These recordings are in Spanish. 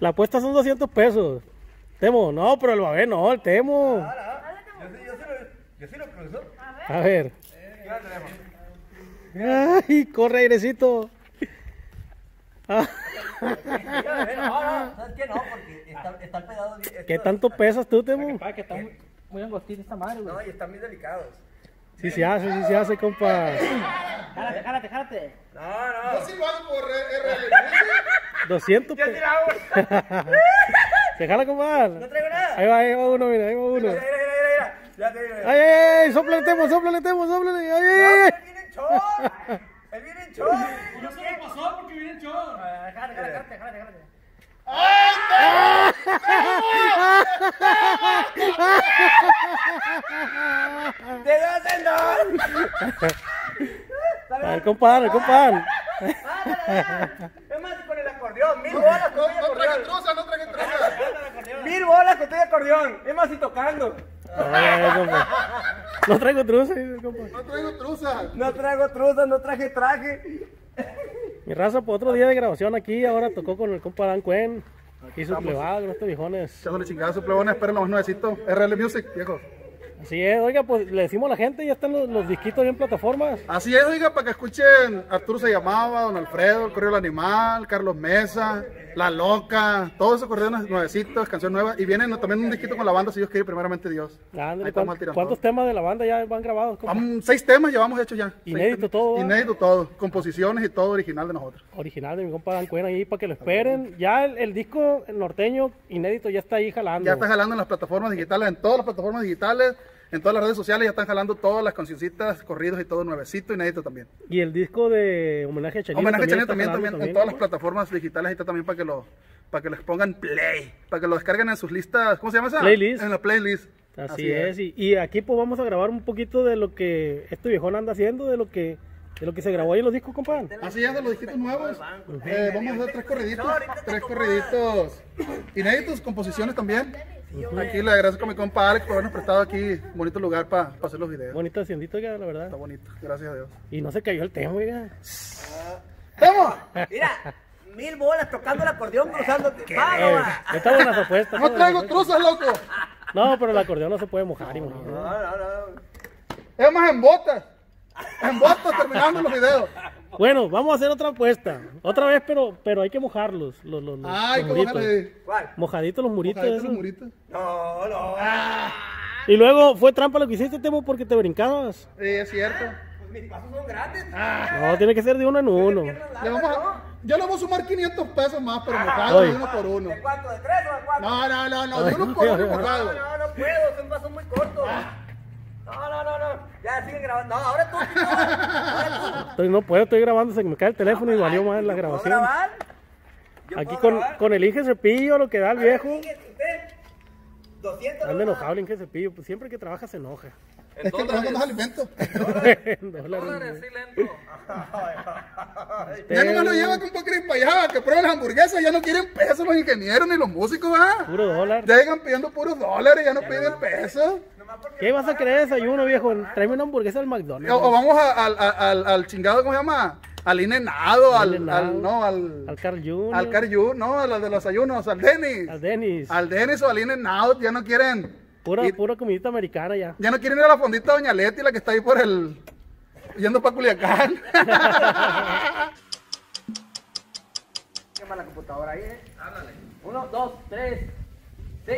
La apuesta son 200 pesos. Temo, no, pero el babé no, el Temo. Yo sí, yo sí lo, yo sí lo cruzo. A ver. Ya lo tenemos. Ay, corre airecito. Ah, ¿sabes qué? No, porque está, está. ¿Qué tanto pesas tú, Temo? Pa, que está muy, muy angostita esta madre, güey. No, y están bien delicados. Sí se hace, sí se hace, compa. Jálate, jálate, jálate. No, no. Yo sí lo hago por RL. 200 Yo sí pesos. la hago. Se jala, compa. No traigo nada. Ahí va, ahí va uno, mira, ahí va uno. Mira, mira, mira, mira. Ya te digo. Ay, ay, ay, soplale, Temo, soplale, Temo, soplale. Ay, ay, ay. Él viene en short. Él viene en short. No se me pasó porque viene en show. Jálate, jálate, jálate, jálate, jálate. ¿De dónde no? A ver, compadre, compadre. Es más, con el acordeón. Mil bolas con el No truza, no traje truza. Mil bolas con el acordeón. Es más, y tocando. Ay, ay, compa. No traigo truza. No traigo truza. No traigo truzas, no traje traje. Mi raza, por otro día de grabación aquí, ahora tocó con el compa Dan Cuen. Aquí su plebado, con estos viejones. Echándole chingada plebones, esperen lo más nuevecito. RL Music, viejo. Así es, oiga, pues le decimos a la gente, ya están los, los disquitos bien en plataformas. Así es, oiga, para que escuchen Arturo se llamaba, Don Alfredo, El Correo del Animal, Carlos Mesa, La Loca, todos esos correos nuevecitos, canción nueva. Y vienen también un disquito con la banda, si Dios quiere, primeramente Dios. Ahí ¿cuántos, temas de la banda ya van grabados? seis temas llevamos hechos ya. Inédito todo. Inédito todo. Composiciones y todo original de nosotros. Original de mi compa Dan Cuen ahí para que lo esperen. Ya el, el disco norteño inédito ya está ahí jalando. Ya está jalando en las plataformas digitales, en todas las plataformas digitales, en todas las redes sociales, ya están jalando todas las cancioncitas, corridos y todo nuevecito, inédito también. Y el disco de homenaje a Chalino Homenaje a Chanel está también, también, en todas las plataformas digitales, ahí está también para que lo para que les pongan play, para que lo descarguen en sus listas, ¿cómo se llama esa? Playlist. En la playlist. Así, es, Y, y aquí pues vamos a grabar un poquito de lo que este viejón anda haciendo, de lo que de lo que se grabó ahí en los discos, compa. Así es, de los disquitos nuevos. Eh, vamos a hacer tres corriditos, tres corriditos inéditos, composiciones también. Aquí le agradezco a mi compa Alex por habernos prestado aquí un bonito lugar para hacer los videos. Bonito haciendito, la verdad. Está bonito, gracias a Dios. Y no se cayó el tema, oiga. ¡Vamos! Mira, mil bolas tocando el acordeón, cruzándote. ¡Vámonos! está buena su apuesta. ¡No traigo truzas, loco! No, pero el acordeón no se puede mojar. No, no, no. Es más en botas. En botas terminando los videos. Bueno, vamos a hacer otra apuesta. Otra vez, pero pero hay que mojarlos. Los, los, los- Ay, los cómo muritos. ¿Cuál? Mojaditos los muritos. Mojaditos los muritos. No, no. Y luego fue trampa lo que hiciste, Temo, porque te brincabas. Sí, es cierto. Pues mis pasos son grandes. No, tiene que ser de uno en uno. Le vamos a, yo le voy a sumar 500 pesos más, pero mojado de uno por uno. ¿De cuánto? ¿De tres o de cuatro? No, no, no, no, de uno por uno No, mojado. no, no puedo, son pasos muy cortos. No, no, no, no. Ya siguen grabando. No, ahora tú, tú. Ahora tú. Entonces no puedo, estoy grabando, se me cae el teléfono y valió más la ¿Puedo grabación. grabar? Yo Aquí puedo con, grabar. con el Inge Cepillo, lo que da el viejo. Usted, 200 Anda enojado el Inge Cepillo, pues siempre que trabaja se enoja. Es que trabaja con los alimentos. Dólares. Ya nomás lo lleva con poco para allá, que prueben las hamburguesas, ya no quieren pesos los ingenieros ni los músicos, ¿ah? Puro dólar. Ya llegan pidiendo puros dólares, ya no piden pesos. ¿Qué vas a querer desayuno, viejo? Tráeme una hamburguesa del O, McDonald's. o vamos a- al, al, al, al chingado, ¿cómo se llama? Al Inenado, al, Inenado. al, no, al, Al Carl Jr. al Caryu, no, al de los ayunos, al Denis. Al Dennis. Al Denis o al In-N-Out, ya no quieren. Pura, ir- pura comidita americana ya. ya no quieren ir a la fondita Doña Leti, la que está ahí por el. yendo para Culiacán. Llama la computadora ahí, ¿eh? Háblale. Uno, dos, tres. Sí.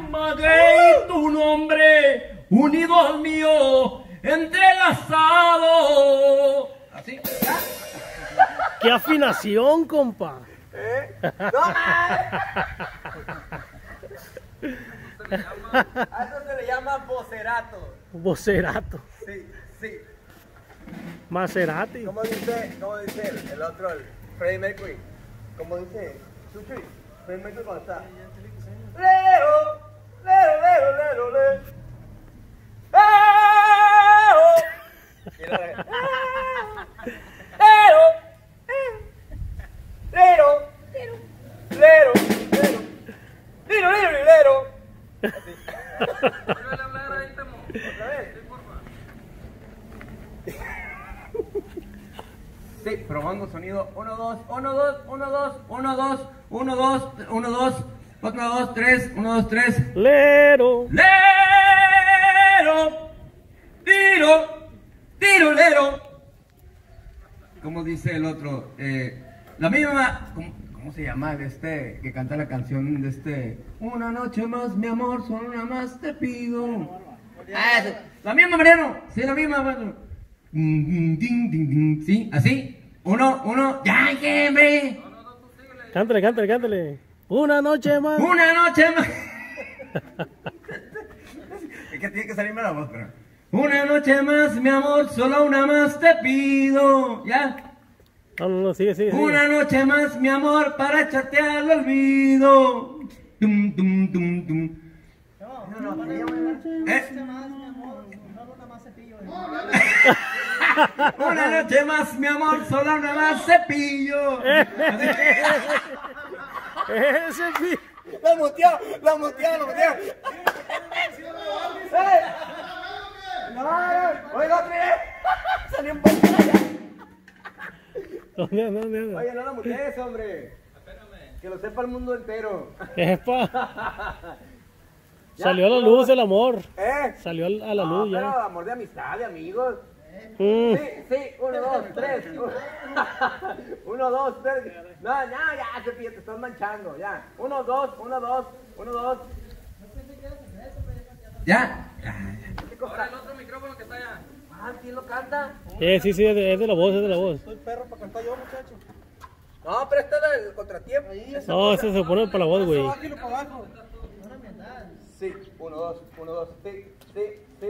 Maguey tu nombre unido al mío, entrelazado. Así. ¡Qué afinación, compa! A eso se le llama vocerato. Vocerato. Sí, sí. Maserati. ¿Cómo dice, cómo dice el, el otro, el Freddie Mercury? ¿Cómo dice? Sushi. Freddie Mercury cuando está. Leo, Sí, probando sonido. 1, 2, 1, 2, 1, 2, 1, 2, 1, 2, 1, 2, 1, 2, 3, 1, 2, 3. Lero. Lero, tiro, tiro, lero. Como dice el otro, eh, la misma, ¿cómo, cómo se llama este que canta la canción de este? Una noche más, mi amor, solo una más te pido. Ah, la misma, Mariano, sí, la misma. Mariano. Mm, mm, Sí, así. Uno, uno, ya, hombre. Cántale, cántale, cántale. Una noche más. Una noche más. es que tiene que salirme la voz, pero. Una noche más, mi amor, solo una más te pido. ¿Ya? No, no, no, sigue, sigue. sigue. Una noche más, mi amor, para echarte al olvido. Tum, tum, tum, tum. ¿Eh? Una noche más, mi amor, solo una más cepillo. Ese sí. ¡La muteó! ¡La muteó! ¡La muteó! ¡Eh! ¡No! no, ¡Oiga, otra vez! ¡Salió un poco No, no, no, no. Oye, no la mutees, hombre. Que lo sepa el mundo entero. Epa. Salió a la luz el amor. ¿Eh? Salió al- a la No, luz pero ya. amor de amistad, de amigos. Mm. Sí, sí, uno, dos, tres. Uno, dos, tres. No, no, ya, Cepillo, te estás manchando, ya. Uno, dos, uno, dos, uno, dos. ¿Ya? Ya, ya. Ahora el otro micrófono que está allá. Ah, ¿quién lo canta? Eh, sí, sí, es de, es de la voz, es de la voz. No, pero este es el contratiempo. No, ese se pone para la voz, güey. Sí, uno, dos, uno, dos, sí, sí, sí.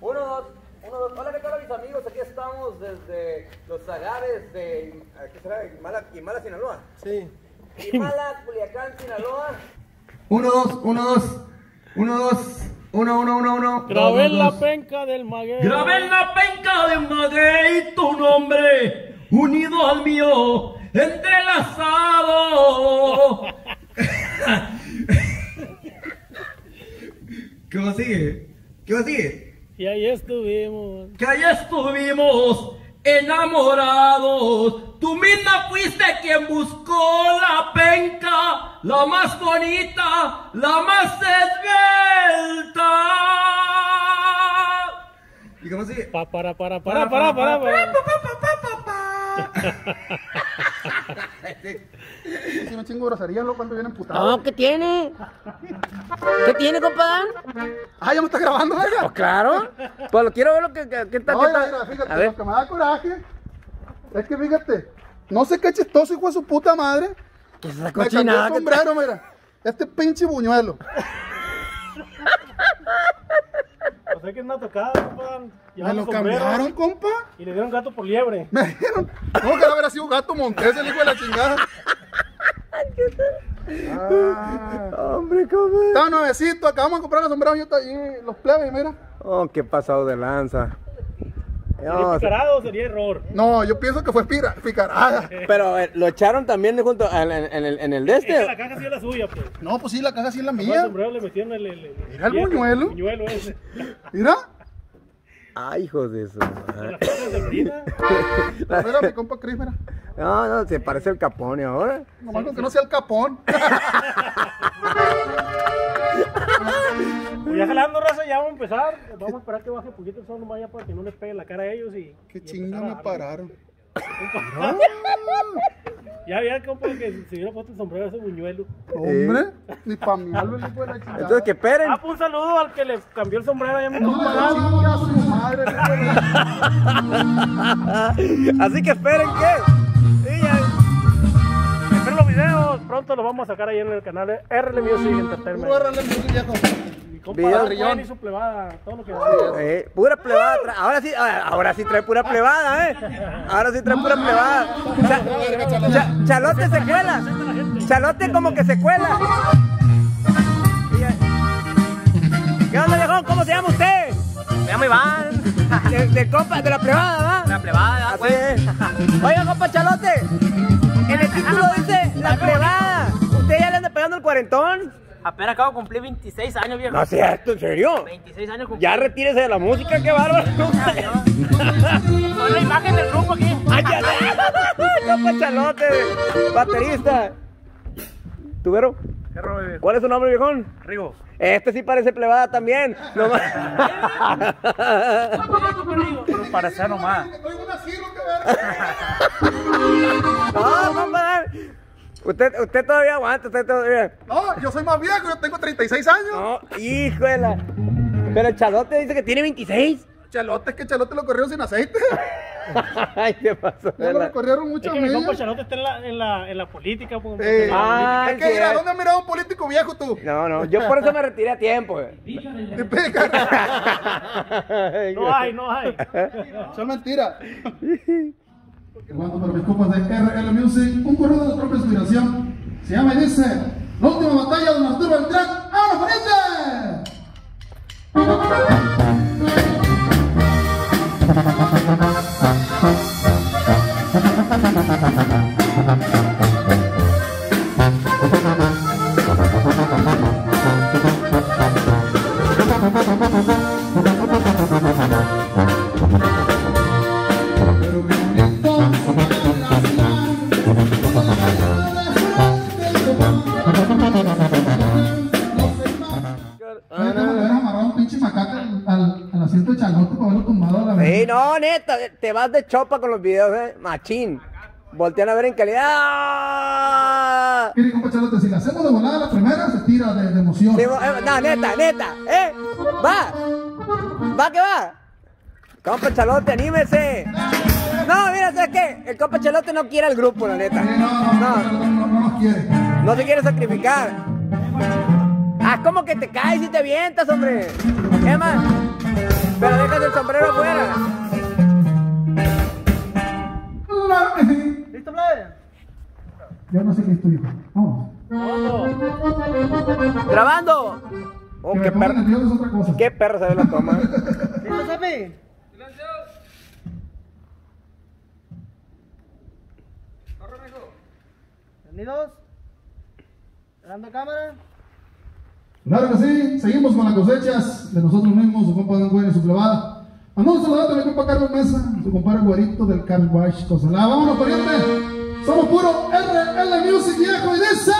Uno, dos, uno, dos. Hola, ¿qué tal mis amigos? Aquí estamos desde los agares de, ¿qué será? Imala, Imala, Sinaloa. Sí. Imala, Culiacán, Sinaloa. Uno, dos, uno, dos, uno, dos, uno, uno, uno, uno. Grabé en la penca del maguey. Grabé la penca de maguey tu nombre, unido al mío, entrelazado. ¿Qué va a sigue? ¿Qué va a sigue? Y ahí estuvimos. que ahí estuvimos enamorados. Tú misma fuiste quien buscó la penca, la más bonita, la más esbelta. ¿Y cómo sigue? Pa, para, para, para, para, para, para. Si no chingo groserías, ¿no? Cuando vienen putados. No, ¿qué tiene? ¿Qué tiene, compadre? Ah, ya me está grabando, verga. Pues claro. Pues lo quiero ver lo que, que, que está. No, mira, está- mira, fíjate, A ver. lo que me da coraje es que fíjate, no sé qué chistoso, hijo de su puta madre. ¿Qué es esa Me cambió cochinada? el que- sombrero, mira. Este pinche buñuelo. Sea que es una tocada, compa. Me lo cambiaron, compa. Y le dieron gato por liebre. Me dijeron, ¿cómo que no habrá sido gato montés el hijo de la chingada? Ah, Hombre, ¿cómo? Estaba nuevecito, acabamos de comprar los sombreros yo y los plebes, mira. Oh, qué pasado de lanza. No, picarado, sería error. No, yo pienso que fue pira- picarada. pero eh, lo echaron también junto en, en- en el, en el de Es que la este. caja sí es la suya, pues. No, pues sí, la caja sí es la el mía. sombrero le metieron el... el, el Mira el buñuelo. buñuelo ese. Mira, Ay, hijos de madre. la caja de sembrina. mira mi compa Cris, mira. No, no, se parece el capone ahora. Nomás con que no sea el capón. ya jalando, raza, ya vamos a empezar. Vamos a esperar que baje un poquito el sol nomás ya para que no les pegue la cara a ellos y... Qué y chinga me pararon. Ya había compa que se hubiera puesto el sombrero ese buñuelo. Hombre, ni pa' mí, el hijo de la chingada. Entonces que esperen. Ah, pues un saludo al que le cambió el sombrero allá en mi No, chinga su madre, Así que esperen que. Sí, ya. Esperen los videos, pronto los vamos a sacar ahí en el canal de RL Music Entertainment. Compa Video. Juan y su plebada, todo lo que. Eh, pura plebada. tra- Ahora sí, ahora sí trae pura plebada, ¿eh? Ahora sí trae pura plebada. Cha- cha- chalote se cuela. Chalote como que se cuela. ¿Qué onda, viejón? ¿Cómo se llama usted? Me llamo Iván. De, de compa, de la plebada, ¿va? La plebada, Así pues. es. Oiga, compa Chalote. En el título dice la plebada. ¿Usted ya le anda pegando el cuarentón? Apenas acabo de cumplir 26 años, viejo. No es cierto, ¿en serio? 26 años cumplí. Ya retírese de la música, qué bárbaro. Soy la imagen del grupo aquí. Ay, ya- compa Chalote, baterista. ¿Tu Vero? ¿Qué rollo, viejo? ¿Cuál es su nombre, viejón? Rigo. Este sí parece plebada también. Nomás- Pero nomás. Oigo una así, lo que ver. no, compa. Usted, usted todavía aguanta, usted todavía. No, yo soy más viejo, yo tengo 36 años. No, hijo de la. Pero el Chalote dice que tiene 26. Chalote, es que Chalote lo corrieron sin aceite. Ay, qué pasó. Ya lo recorrieron Es mucho que mi. Chalote está en la, en la, en la política. pues, Eh, en la Ah, es que mira, sí, ¿dónde has mirado a un político viejo tú? No, no, yo por eso me retiré a tiempo. pega. No hay, no hay. Son mentiras. Bueno, para mis compas de RL Music, un correo de propia inspiración. Se llama y dice: La última batalla de Arturo Beltrán. ¡Ahora, pariente! Pero al, al, al asiento de chalote para haberlo tumbado a la Sí, vez? no, neta, te vas de chopa con los videos, eh. Machín. Voltean a ver en calidad. ¡Ah! Mire, compa Chalote, si la hacemos de volada la primera, se tira de, de emoción. Sí, eh, no, neta, neta, ¿eh? Va. Va que va. Compa Chalote, anímese. No, mira, ¿sabes qué? El compa Chalote no quiere al grupo, la neta. Sí, no, no, No, no, no, no nos quiere. No se quiere sacrificar. Ah, ¿cómo que te caes y te vientas, hombre? ¿Qué más? Pero dejas el sombrero afuera. Claro que sí. ¿Listo, Vlad? Yo no sé qué estoy. Vamos. Grabando. Oh, que me qué perro. nervioso es otra cosa. Qué perro se ve la toma. ¿Listo, Sapi? ¿Unidos? ¿Dando cámara? Claro que sí, seguimos con las cosechas de nosotros mismos, su compa Don y su. Mandamos un saludo a mi compa Carlos Mesa, su compadre Guarito del Car Wash Cosalá. Vámonos, pariente. Somos puro RL Music viejo y dice.